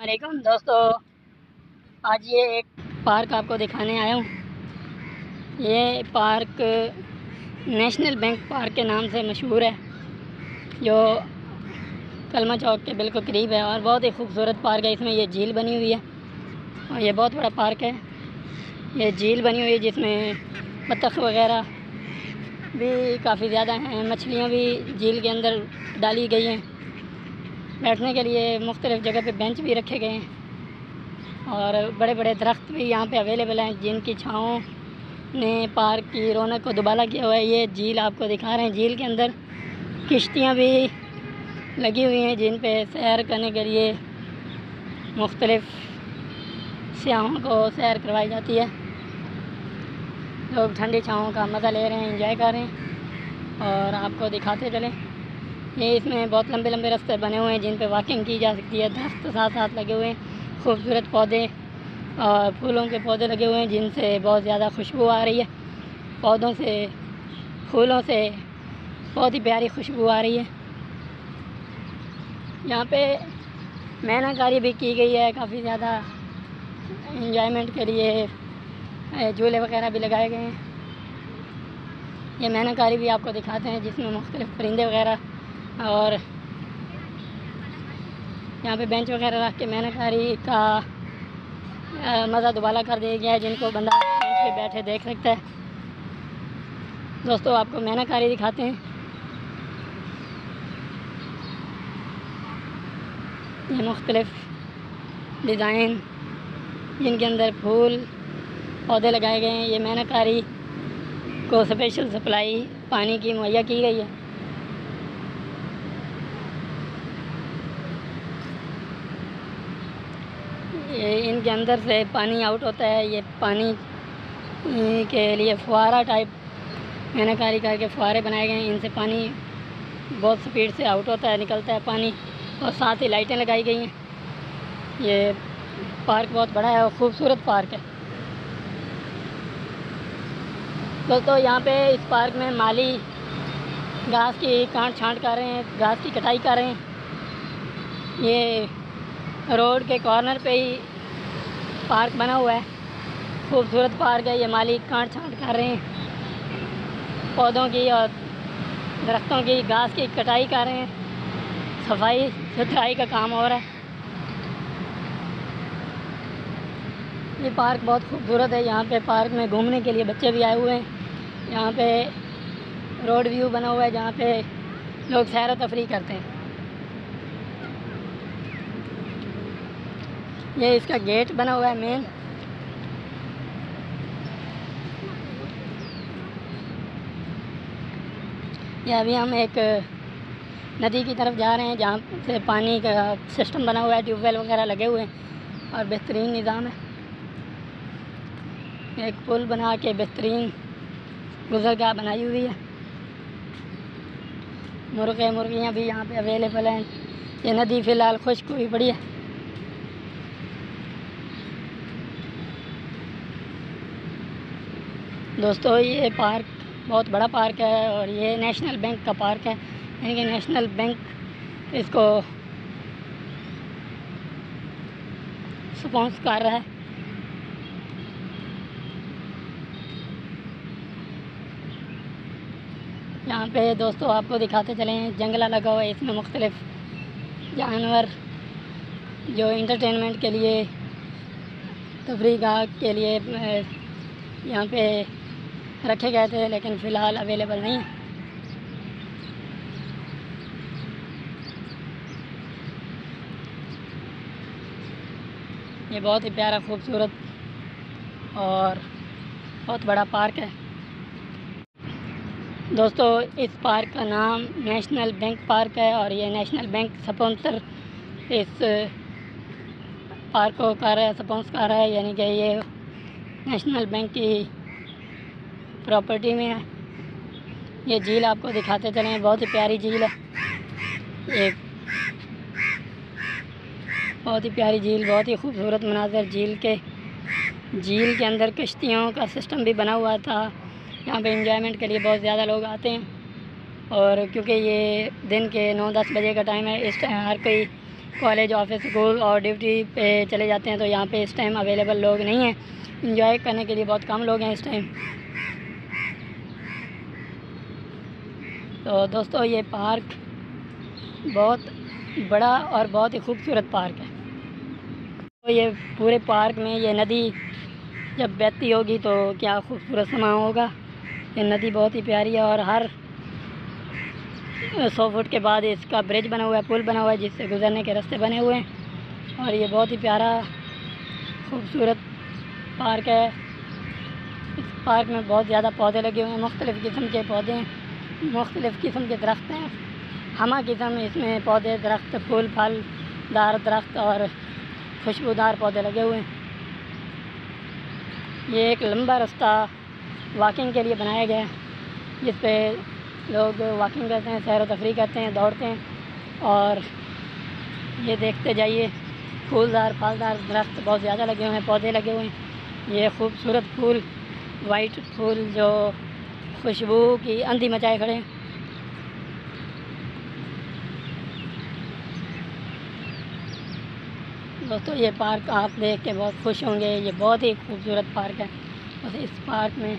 वालेकुम दोस्तों, आज ये एक पार्क आपको दिखाने आया हूँ। ये पार्क नेशनल बैंक पार्क के नाम से मशहूर है, जो कलमा चौक के बिल्कुल करीब है और बहुत ही खूबसूरत पार्क है। इसमें ये झील बनी हुई है और ये बहुत बड़ा पार्क है। ये झील बनी हुई है जिसमें बतख वगैरह भी काफ़ी ज़्यादा हैं, मछलियाँ भी झील के अंदर डाली गई हैं। बैठने के लिए मुख्तलिफ़ जगह पे बेंच भी रखे गए हैं। और बड़े बड़े दरख्त भी यहाँ पे अवेलेबल हैं, जिनकी छाँव ने पार्क की, रौनक को दुबाला किया हुआ है। ये झील आपको दिखा रहे हैं, झील के अंदर किश्तियाँ भी लगी हुई हैं, जिन पे सैर करने के लिए मुख्तलिफ़ सियाहों को सैर करवाई जाती है। लोग ठंडी छाँव का मज़ा ले रहे हैं इंजॉय कर रहे हैं। और आपको दिखाते चलें। ये इसमें बहुत लंबे लंबे रास्ते बने हुए हैं जिन पर वॉकिंग की जा सकती है। दस्त साथ साथ लगे हुए हैं, खूबसूरत पौधे और फूलों के पौधे लगे हुए हैं जिनसे बहुत ज़्यादा खुशबू आ रही है। पौधों से, फूलों से बहुत ही प्यारी खुशबू आ रही है। यहाँ पे मैनाकारी भी की गई है, काफ़ी ज़्यादा इंजॉयमेंट के लिए झूले वगैरह भी लगाए गए हैं। ये मैनाकारी भी आपको दिखाते हैं, जिसमें मुख्तलिफ़ परिंदे वगैरह और यहाँ पे बेंच वगैरह रख के मैनाकारी का मज़ा दुबाला कर दिया गया है, जिनको बंदा बेंच पे बैठे देख सकता है। दोस्तों, आपको मैनाकारी दिखाते हैं। ये मुख्तलिफ़ डिज़ाइन जिनके अंदर फूल, पौधे लगाए गए हैं। ये मैनाकारी को स्पेशल सप्लाई पानी की मुहैया की गई है। ये इनके अंदर से पानी आउट होता है, ये पानी के लिए फुहारा टाइप मैनाकारी करके फुहारे बनाए गए हैं। इनसे पानी बहुत स्पीड से आउट होता है, निकलता है पानी और साथ ही लाइटें लगाई गई हैं। ये पार्क बहुत बड़ा है और ख़ूबसूरत पार्क है। दोस्तों, यहाँ पे इस पार्क में माली घास की काट छांट कर रहे हैं, घास की कटाई कर रहे हैं। ये रोड के कॉर्नर पे ही पार्क बना हुआ है। खूबसूरत पार्क है, ये मालिक काट छांट कर रहे हैं। पौधों की और दरख्तों की, घास की कटाई कर रहे हैं। सफ़ाई सुथराई का काम हो रहा है। ये पार्क बहुत खूबसूरत है। यहाँ पे पार्क में घूमने के लिए बच्चे भी आए हुए हैं। यहाँ पे रोड व्यू बना हुआ है, जहाँ पे लोग सैर तफरी करते हैं। ये इसका गेट बना हुआ है मेन ये अभी हम एक नदी की तरफ़ जा रहे हैं जहाँ से पानी का सिस्टम बना हुआ है ट्यूबवेल वगैरह लगे हुए हैं और बेहतरीन निज़ाम है। एक पुल बना के बेहतरीन गुजरगाह बनाई हुई है। मुर्गे मुर्गियाँ भी यहाँ पे अवेलेबल हैं। ये नदी फ़िलहाल खुश्क हुई पड़ी है। दोस्तों, ये पार्क बहुत बड़ा पार्क है और ये नेशनल बैंक का पार्क है। यानी कि नेशनल बैंक इसको स्पॉन्स कर रहा है। यहाँ पे दोस्तों, आपको दिखाते चले जंगला लगा हुआ है, इसमें मुख्तलिफ़ जानवर जो इंटरटेनमेंट के लिए तफरी के लिए यहाँ पे रखे गए थे, लेकिन फ़िलहाल अवेलेबल नहीं है। ये बहुत ही प्यारा, खूबसूरत और बहुत बड़ा पार्क है। दोस्तों, इस पार्क का नाम नेशनल बैंक पार्क है और ये नेशनल बैंक स्पॉन्सर इस पार्क को कर रहा है स्पॉन्स कर रहा है, यानी कि ये नेशनल बैंक की प्रॉपर्टी में है। ये झील आपको दिखाते चले बहुत ही प्यारी झील है। एक बहुत ही प्यारी झील, बहुत ही खूबसूरत मनाजर झील के झील के अंदर कश्तियों का सिस्टम भी बना हुआ था। यहाँ पे इंजॉयमेंट के लिए बहुत ज़्यादा लोग आते हैं। और क्योंकि ये दिन के नौ दस बजे का टाइम है, इस टाइम हर कोई कॉलेज ऑफ़िस स्कूल और ड्यूटी पे चले जाते हैं तो यहाँ पे इस टाइम अवेलेबल लोग नहीं हैं। इंजॉय करने के लिए बहुत कम लोग हैं इस टाइम तो दोस्तों, ये पार्क बहुत बड़ा और बहुत ही खूबसूरत पार्क है। तो ये पूरे पार्क में ये नदी जब बहती होगी तो क्या खूबसूरत समा होगा। ये नदी बहुत ही प्यारी है और हर सौ फुट के बाद इसका ब्रिज बना हुआ है, पुल बना हुआ है, जिससे गुज़रने के रास्ते बने हुए हैं। और ये बहुत ही प्यारा, खूबसूरत पार्क है। इस पार्क में बहुत ज़्यादा पौधे लगे हुए हैं, मुख्तलिफ़ किस्म के पौधे हैं। मुख्तलिफ़ किस्म के दरख्त हैं। हमा किस्म इसमें पौधे, दरख्त, फूल, फल, दार, दरख्त और खुशबूदार पौधे लगे हुए हैं। ये एक लंबा रास्ता वॉकिंग के लिए बनाया गया है, जिस पे लोग वॉकिंग करते हैं, सैर तफरी करते हैं, दौड़ते हैं और ये देखते जाइए, फूलदार, फलदार दरख्त बहुत ज़्यादा लगे हुए हैं, पौधे लगे हुए हैं। ये खूबसूरत फूल वाइट फूल जो खुशबू की अंधी मचाए खड़े हैं। दोस्तों, ये पार्क आप देख के बहुत खुश होंगे। ये बहुत ही खूबसूरत पार्क है। बस इस पार्क में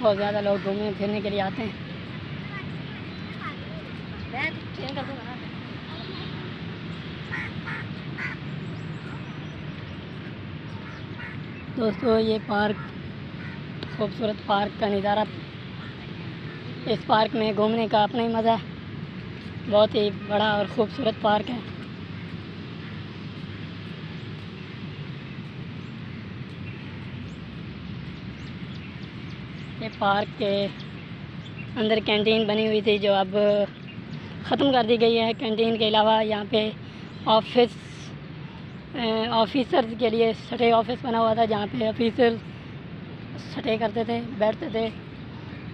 बहुत ज़्यादा लोग घूमने फिरने के लिए आते हैं। दोस्तों, ये पार्क खूबसूरत पार्क का नज़ारा इस पार्क में घूमने का अपना ही मज़ा है। बहुत ही बड़ा और ख़ूबसूरत पार्क है। ये पार्क के अंदर कैंटीन बनी हुई थी जो अब ख़त्म कर दी गई है। कैंटीन के अलावा यहाँ पे ऑफ़िस ऑफिसर्स के लिए सटे ऑफ़िस बना हुआ था जहाँ पे ऑफिसर सटे करते थे, बैठते थे।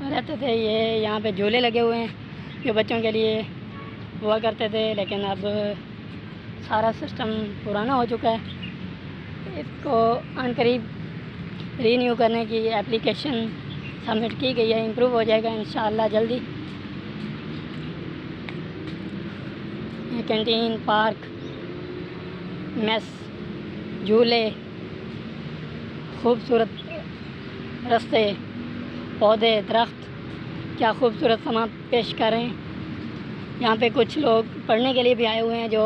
रहते थे, ये यहाँ पे झूले लगे हुए हैं जो बच्चों के लिए हुआ करते थे, लेकिन अब सारा सिस्टम पुराना हो चुका है। इसको अन करीब रीन्यू करने की एप्लीकेशन सबमिट की गई है इम्प्रूव हो जाएगा इन जल्दी। कैंटीन पार्क मेस झूले, खूबसूरत रास्ते। पौधे, दरख्त, क्या खूबसूरत समा पेश करें यहाँ पे कुछ लोग पढ़ने के लिए भी आए हुए हैं जो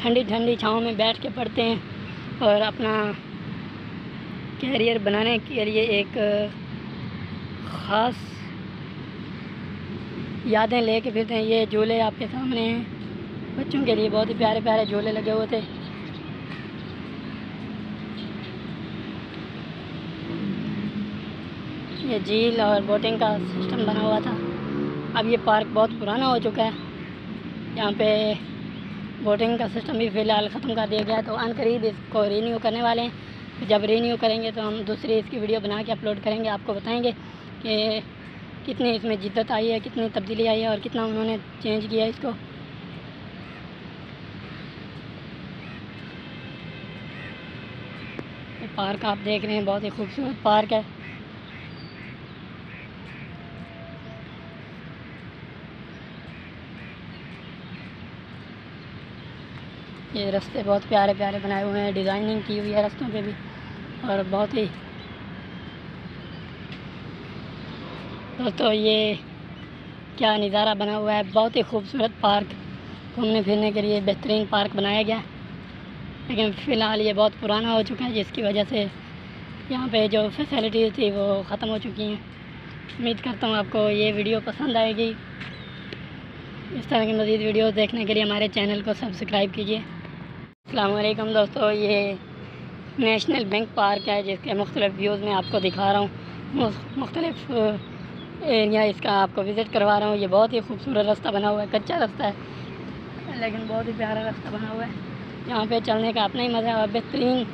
ठंडी ठंडी छाँव में बैठ के पढ़ते हैं और अपना कैरियर बनाने के लिए एक ख़ास यादें लेके फिरते हैं। ये झूले आपके सामने हैं। बच्चों के लिए बहुत ही प्यारे प्यारे झूले लगे हुए थे। ये झील और बोटिंग का सिस्टम बना हुआ था। अब ये पार्क बहुत पुराना हो चुका है। यहाँ पे बोटिंग का सिस्टम भी फ़िलहाल ख़त्म कर दिया गया है तो अन करीब इसको रीन्यू करने वाले हैं। जब रीन्यू करेंगे तो हम दूसरी इसकी वीडियो बना के अपलोड करेंगे, आपको बताएँगे कि कितनी इसमें जिद्दत आई है, कितनी तब्दीली आई है और कितना उन्होंने चेंज किया इसको। पार्क आप देख रहे हैं, बहुत ही खूबसूरत पार्क है। ये रास्ते बहुत प्यारे प्यारे बनाए हुए हैं, डिज़ाइनिंग की हुई है रास्तों पे भी, और बहुत ही। दोस्तों, ये क्या नज़ारा बना हुआ है, बहुत ही खूबसूरत पार्क, घूमने फिरने के लिए बेहतरीन पार्क बनाया गया लेकिन फ़िलहाल ये बहुत पुराना हो चुका है, जिसकी वजह से यहाँ पे जो फैसिलिटीज़ थी वो ख़त्म हो चुकी हैं। उम्मीद करता हूँ आपको ये वीडियो पसंद आएगी। इस तरह की मज़ीद वीडियो देखने के लिए हमारे चैनल को सब्सक्राइब कीजिए। अल्लाम दोस्तों, ये नेशनल बैंक पार्क है जिसके मुख्तलिफ़ व्यूज़ में आपको दिखा रहा हूँ। मुख्तलिफ़ एरिया इसका आपको विज़िट करवा रहा हूँ। ये बहुत ही खूबसूरत रास्ता बना हुआ है, कच्चा रास्ता है, लेकिन बहुत ही प्यारा रास्ता बना हुआ है। यहाँ पे चलने का अपना ही मज़ा है बेहतरीन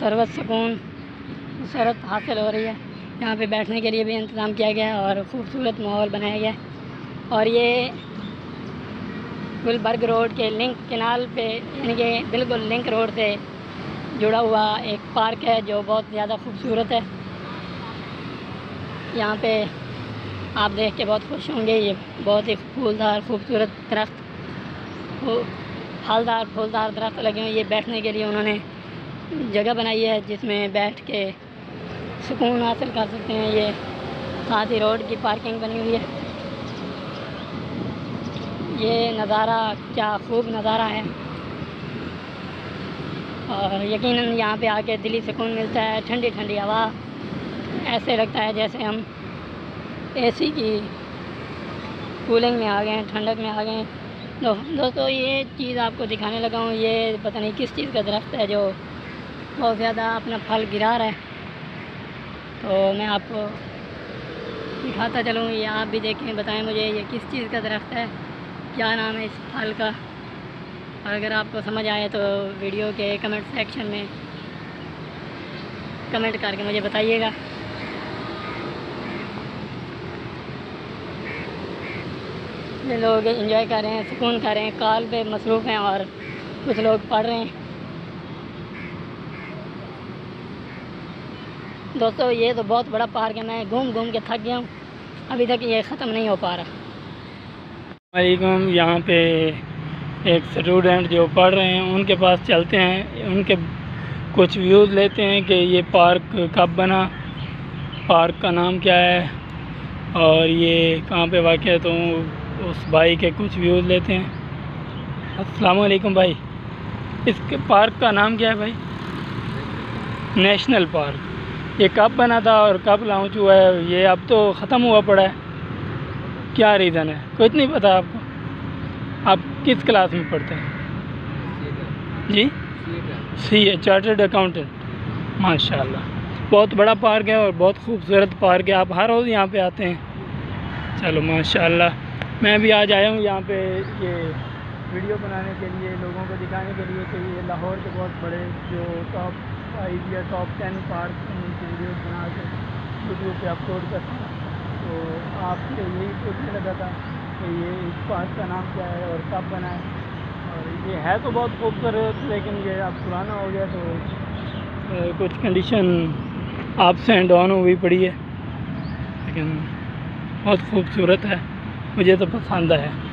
सरवत सुकून सरत हासिल हो रही है। यहाँ पे बैठने के लिए भी इंतज़ाम किया गया है और ख़ूबसूरत माहौल बनाया गया है। और ये गुलबर्ग रोड के लिंक किनाल पे, यानी कि बिल्कुल लिंक रोड से जुड़ा हुआ एक पार्क है जो बहुत ज़्यादा खूबसूरत है। यहाँ पे आप देख के बहुत खुश होंगे, ये बहुत ही फूलदार, खूबसूरत दरख्त फलदार, फूलदार दरख्त लगे हुए ये बैठने के लिए उन्होंने जगह बनाई है जिसमें बैठ के सुकून हासिल कर सकते हैं। ये साथ ही रोड की पार्किंग बनी हुई है। ये नज़ारा क्या खूब नज़ारा है। और यकीनन यहाँ पे आके दिली सुकून मिलता है ठंडी ठंडी हवा ऐसे लगता है जैसे हम एसी की कूलिंग में आ गए हैं ठंडक में आ गए हैं। दो, दोस्तों ये चीज़ आपको दिखाने लगा हूँ ये पता नहीं किस चीज़ का दरख्त है जो बहुत ज़्यादा अपना फल गिरा रहा है। तो मैं आपको दिखाता चलूँ ये आप भी देखें बताएँ मुझे ये किस चीज़ का दरख्त है। क्या नाम है इस फल का? और अगर आपको समझ आए तो वीडियो के कमेंट सेक्शन में कमेंट करके मुझे बताइएगा। ये लोग एंजॉय कर रहे हैं, सुकून कर रहे हैं, कॉल पे मसरूफ़ हैं और कुछ लोग पढ़ रहे हैं। दोस्तों, ये तो बहुत बड़ा पार्क है, मैं घूम घूम के थक गया हूँ। अभी तक ये ख़त्म नहीं हो पा रहा। वालेकुम यहाँ पे एक स्टूडेंट जो पढ़ रहे हैं, उनके पास चलते हैं, उनके कुछ व्यूज़ लेते हैं कि ये पार्क कब बना पार्क का नाम क्या है, और ये कहाँ पे वाक़ है तो उस भाई के कुछ व्यूज़ लेते हैं। अस्सलाम वालेकुम भाई। इसके पार्क का नाम क्या है भाई? नेशनल पार्क ये कब बना था और कब लॉन्च हुआ है, ये अब तो ख़त्म हुआ पड़ा है। क्या रीज़न है? कुछ नहीं पता आपको। आप किस क्लास में पढ़ते हैं? जी? सी है चार्टर्ड अकाउंटेंट माशाल्लाह। बहुत बड़ा पार्क है और बहुत खूबसूरत पार्क है। आप हर रोज़ यहाँ पे आते हैं। चलो, माशाल्लाह। मैं भी आज आया हूँ यहाँ पे ये वीडियो बनाने के लिए, लोगों को दिखाने के लिए कि ये लाहौर के बहुत बड़े जो टॉप फाइव या टॉप टेन पार्क उनकी वीडियो बना के यूट्यूब पे अपलोड करते हैं। तो आपसे यही पूछने लगा था कि ये इस पार्क का नाम क्या है और कब बना है। और ये है तो बहुत खूबसूरत, लेकिन ये अब पुराना हो गया तो कुछ कंडीशन अप्स एंड डाउन हुई पड़ी है। लेकिन बहुत खूबसूरत है, मुझे तो पसंद है।